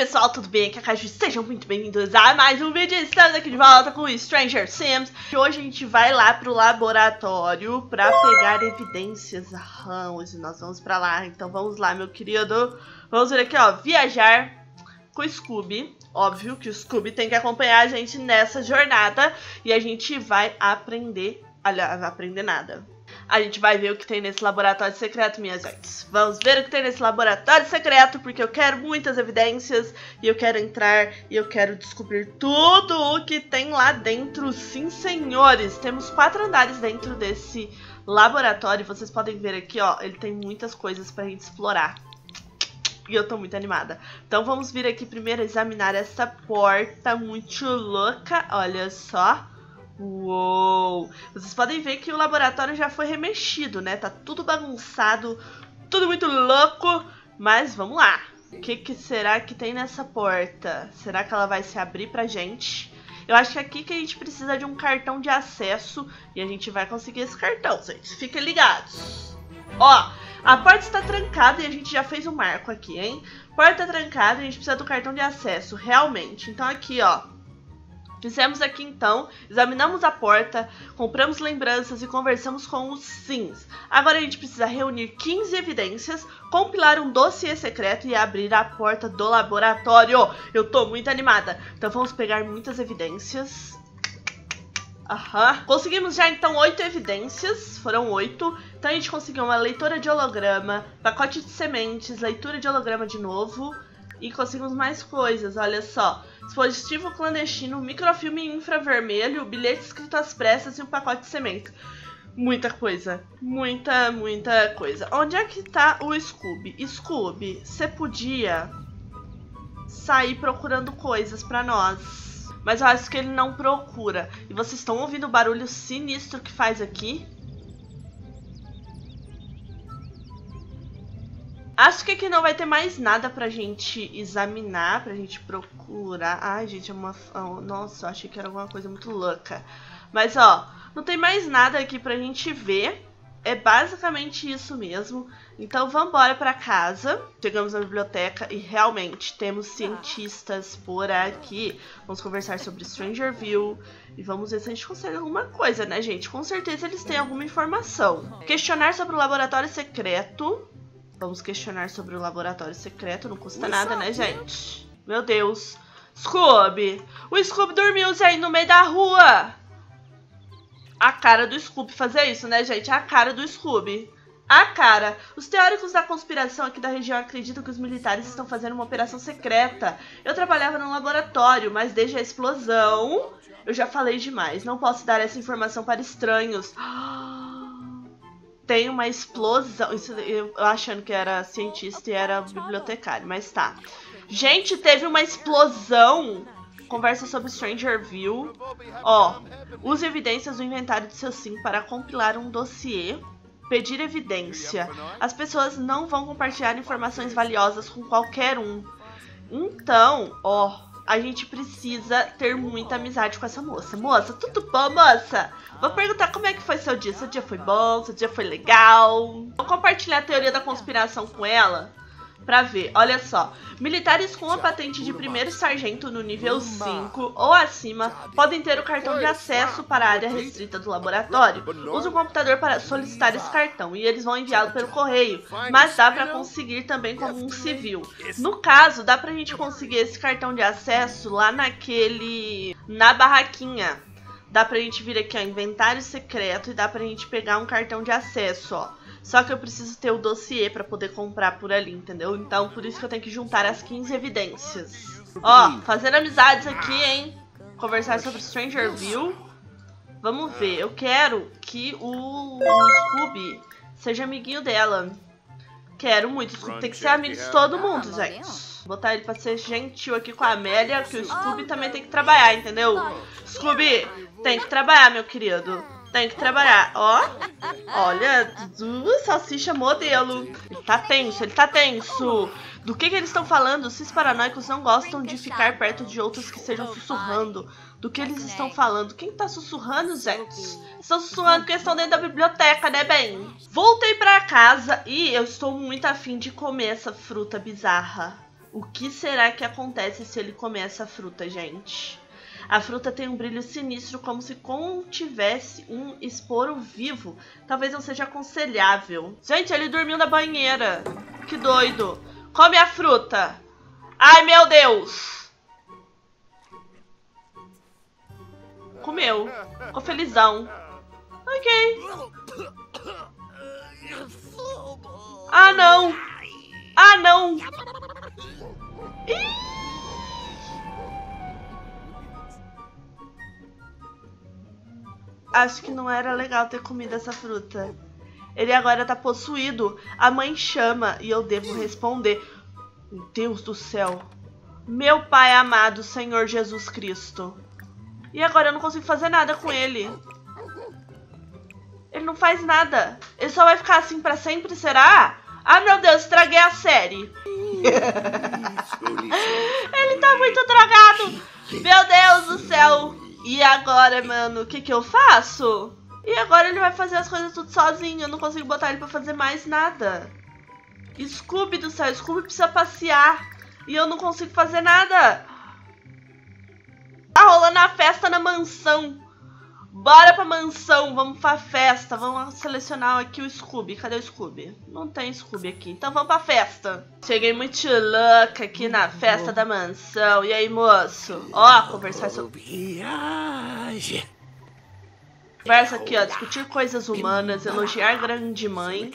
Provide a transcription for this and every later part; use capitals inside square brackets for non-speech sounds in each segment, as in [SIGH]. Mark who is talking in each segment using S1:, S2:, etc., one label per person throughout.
S1: pessoal, tudo bem? Aqui é a Caju, sejam muito bem-vindos a mais um vídeo. Estamos aqui de volta com Stranger Sims. E hoje a gente vai lá pro laboratório pra pegar evidências. Ah, hoje nós vamos pra lá, então vamos lá, meu querido. Vamos ver aqui, ó, viajar com o Scooby. Óbvio que o Scooby tem que acompanhar a gente nessa jornada. E a gente vai aprender, aliás, aprender nada a gente vai ver o que tem nesse laboratório secreto, minhas gente. Vamos ver o que tem nesse laboratório secreto, porque eu quero muitas evidências e eu quero entrar e eu quero descobrir tudo o que tem lá dentro. Sim, senhores, temos quatro andares dentro desse laboratório. Vocês podem ver aqui, ó, ele tem muitas coisas pra gente explorar. E eu tô muito animada. Então vamos vir aqui primeiro examinar essa porta muito louca. Olha só. Uou! Vocês podem ver que o laboratório já foi remexido, né? Tá tudo bagunçado, tudo muito louco. Mas vamos lá. O que, que será que tem nessa porta? Será que ela vai se abrir pra gente? Eu acho que é aqui que a gente precisa de um cartão de acesso e a gente vai conseguir esse cartão, gente. Fiquem ligados. Ó, a porta está trancada e a gente já fez um marco aqui, hein? Porta trancada e a gente precisa do cartão de acesso, realmente. Então aqui, ó, Fizemos aqui então, examinamos a porta, compramos lembranças e conversamos com os sims. Agora a gente precisa reunir 15 evidências, compilar um dossiê secreto e abrir a porta do laboratório. Eu tô muito animada. Então vamos pegar muitas evidências. Aham. Conseguimos já então oito evidências, foram oito. Então a gente conseguiu uma leitora de holograma, pacote de sementes, leitura de holograma de novo e conseguimos mais coisas, olha só. Dispositivo clandestino, microfilme infravermelho, bilhete escrito às pressas e um pacote de cimento. Muita coisa, muita, muita coisa. Onde é que tá o Scooby? Scooby, você podia sair procurando coisas para nós. Mas eu acho que ele não procura. E vocês estão ouvindo o barulho sinistro que faz aqui? Acho que aqui não vai ter mais nada pra gente examinar, pra gente procurar. Ai, gente, é uma... Nossa, eu achei que era alguma coisa muito louca. Mas, ó, não tem mais nada aqui pra gente ver. É basicamente isso mesmo. Então, vamos embora pra casa. Chegamos na biblioteca e realmente temos cientistas por aqui. Vamos conversar sobre Strangerville e vamos ver se a gente consegue alguma coisa, né, gente? Com certeza eles têm alguma informação. Questionar sobre o laboratório secreto. Vamos questionar sobre o laboratório secreto, não custa nada, né, gente? Meu Deus. Scooby! O Scooby dormiu aí no meio da rua! A cara do Scooby fazer isso, né, gente? A cara do Scooby. A cara. Os teóricos da conspiração aqui da região acreditam que os militares estão fazendo uma operação secreta. Eu trabalhava no laboratório, mas desde a explosão eu já falei demais. Não posso dar essa informação para estranhos. [GASPS] tem uma explosão. Isso, eu achando que era cientista e era bibliotecário, mas tá. Gente, teve uma explosão. Conversa sobre Strangerville. Ó, use evidências do inventário de seu sim para compilar um dossiê. Pedir evidência. As pessoas não vão compartilhar informações valiosas com qualquer um. Então, ó, a gente precisa ter muita amizade com essa moça. Moça, tudo bom, moça? Vou perguntar como é que foi seu dia. Seu dia foi bom? Seu dia foi legal? Vou compartilhar a teoria da conspiração com ela pra ver. Olha só. Militares com a patente de primeiro sargento no nível 5 ou acima podem ter o cartão de acesso para a área restrita do laboratório. Use o computador para solicitar esse cartão e eles vão enviá-lo pelo correio, mas dá para conseguir também como um civil. No caso, dá pra gente conseguir esse cartão de acesso lá naquele... na barraquinha. Dá pra gente vir aqui, ó, inventário secreto e dá pra gente pegar um cartão de acesso, ó. Só que eu preciso ter o dossiê para poder comprar por ali, entendeu? Então, por isso que eu tenho que juntar as 15 evidências. Ó, fazendo amizades aqui, hein? Conversar sobre Strangerville. Vamos ver. Eu quero que o, o Scooby seja amiguinho dela. Quero muito. O Scooby tem que ser amigo de todo mundo, gente. Vou botar ele pra ser gentil aqui com a Amélia, que o Scooby também tem que trabalhar, entendeu? Scooby, tem que trabalhar, meu querido. Tem que trabalhar. Ó, olha, uh, salsicha modelo. Ele tá tenso, ele tá tenso. Do que, que eles estão falando? Esses paranoicos não gostam de ficar perto de outros que estejam sussurrando. Do que eles estão falando? Quem tá sussurrando, gente? Estão sussurrando porque estão dentro da biblioteca, né, bem? Voltei pra casa e eu estou muito afim de comer essa fruta bizarra. O que será que acontece se ele comer essa fruta, gente? A fruta tem um brilho sinistro, como se contivesse um esporo vivo. Talvez não seja aconselhável. Gente, ele dormiu na banheira. Que doido. Come a fruta. Ai, meu Deus. Comeu. Ficou felizão. Ok. Ah, não. Ah, não. Ih! Acho que não era legal ter comido essa fruta. Ele agora tá possuído. A mãe chama e eu devo responder. Meu Deus do céu. Meu Pai amado, Senhor Jesus Cristo. E agora eu não consigo fazer nada com ele. Ele não faz nada. Ele só vai ficar assim para sempre, será? Ah, meu Deus, estraguei a série. [LAUGHS] ele tá muito drogado. Meu Deus do céu. E agora, mano, o que que eu faço? E agora ele vai fazer as coisas tudo sozinho. Eu não consigo botar ele pra fazer mais nada. Scooby do céu, Scooby precisa passear. E eu não consigo fazer nada. Tá rolando a festa na mansão. Bora pra mansão, vamos pra festa. Vamos selecionar aqui o Scooby. Cadê o Scooby? Não tem Scooby aqui. Então vamos pra festa. Cheguei muito louca aqui na festa da mansão. E aí, moço? Ó, conversar sobre... Conversa aqui, ó. Discutir coisas humanas, elogiar grande mãe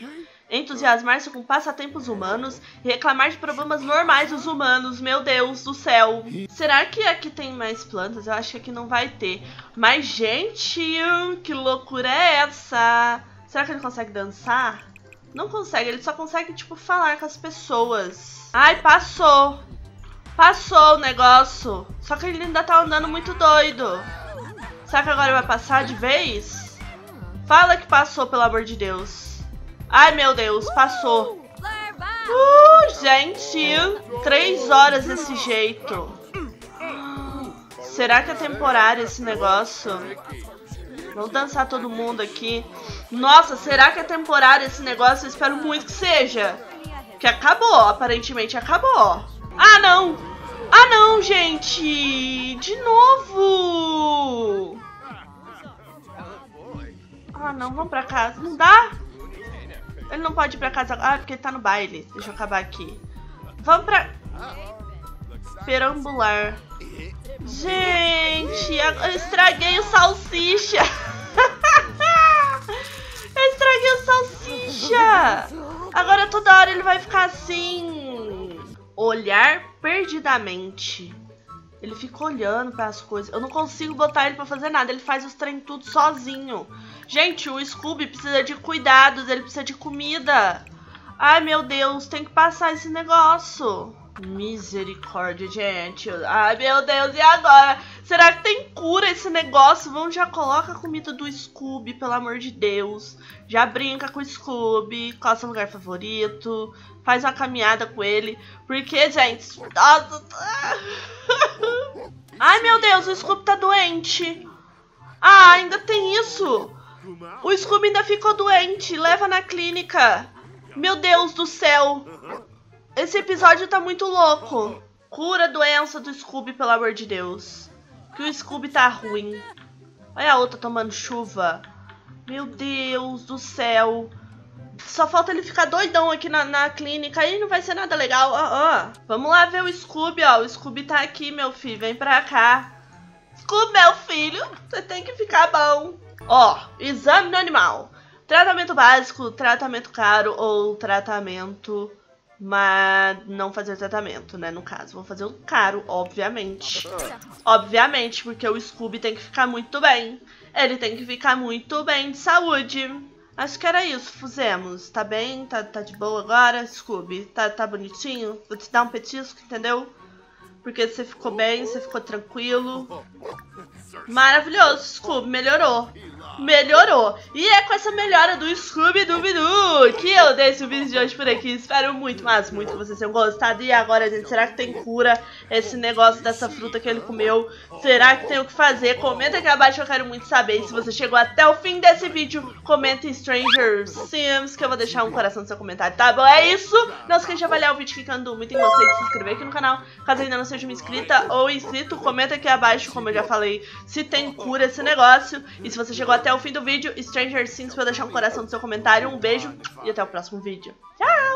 S1: entusiasmar-se com passatempos humanos e reclamar de problemas normais dos humanos. Meu Deus do céu. Será que aqui tem mais plantas? Eu acho que aqui não vai ter. Mas, gente, que loucura é essa? Será que ele consegue dançar? Não consegue, ele só consegue, tipo, falar com as pessoas. Ai, passou. Passou o negócio. Só que ele ainda tá andando muito doido. Será que agora vai passar de vez? Fala que passou, pelo amor de Deus. Ai, meu Deus, passou. Uh, gente, três horas desse jeito. Será que é temporário esse negócio? Vamos dançar todo mundo aqui. Nossa, será que é temporário esse negócio? Eu espero muito que seja. Que acabou, aparentemente acabou. Ah, não! Ah, não, gente! De novo! Ah, não, vamos pra casa. Não dá? Ele não pode ir pra casa Ah, porque ele tá no baile. Deixa eu acabar aqui. Vamos pra... Perambular. Gente, eu estraguei o salsicha. [LAUGHS] eu estraguei o salsicha. Agora toda hora ele vai ficar assim. Olhar perdidamente. Ele fica olhando para as coisas. Eu não consigo botar ele para fazer nada. Ele faz os trem tudo sozinho. Gente, o Scooby precisa de cuidados, ele precisa de comida. Ai, meu Deus, tem que passar esse negócio. Misericórdia, gente. Ai, meu Deus, e agora? Será que tem cura esse negócio? Vamos, já coloca a comida do Scooby, pelo amor de Deus. Já brinca com o Scooby, qual é seu lugar favorito. Faz uma caminhada com ele. Porque, gente, nossa... Ai, meu Deus, o Scooby tá doente. Ah, ainda tem isso. O Scooby ainda ficou doente. Leva na clínica. Meu Deus do céu. Esse episódio tá muito louco. Cura a doença do Scooby, pelo amor de Deus. Que o Scooby tá ruim. Olha a outra tomando chuva. Meu Deus do céu. Só falta ele ficar doidão aqui na, na clínica. Aí não vai ser nada legal. Vamos lá ver o Scooby, ó. O Scooby tá aqui, meu filho. Vem pra cá. Scooby, meu filho. Você tem que ficar bom. Ó, exame no animal. Tratamento básico, tratamento caro ou tratamento mas não fazer tratamento, né? No caso, vou fazer o caro, obviamente. Obviamente, porque o Scooby tem que ficar muito bem. Ele tem que ficar muito bem de saúde. Acho que era isso, fizemos. Tá bem? Tá, tá de boa agora, Scooby? Tá, tá bonitinho? Vou te dar um petisco, entendeu? Porque você ficou bem, você ficou tranquilo. Maravilhoso, Scooby, melhorou. Melhorou. E é com essa melhora do Scooby-Dooby-Doo que eu deixo o vídeo de hoje por aqui. Espero muito, mas muito que vocês tenham gostado. E agora, gente, será que tem cura esse negócio dessa fruta que ele comeu? Será que tem o que fazer? Comenta aqui abaixo, eu quero muito saber. E se você chegou até o fim desse vídeo, comenta Stranger Sims, que eu vou deixar um coração no seu comentário, tá bom? É isso! Não esqueça de avaliar o vídeo clicando muito em gostei, de se inscrever aqui no canal. Caso ainda não seja uma inscrita ou inscrito, comenta aqui abaixo, como eu já falei, se tem cura esse negócio. E se você chegou até o fim do vídeo, Stranger Things, pra deixar um coração no seu comentário. Um beijo e até o próximo vídeo. Tchau!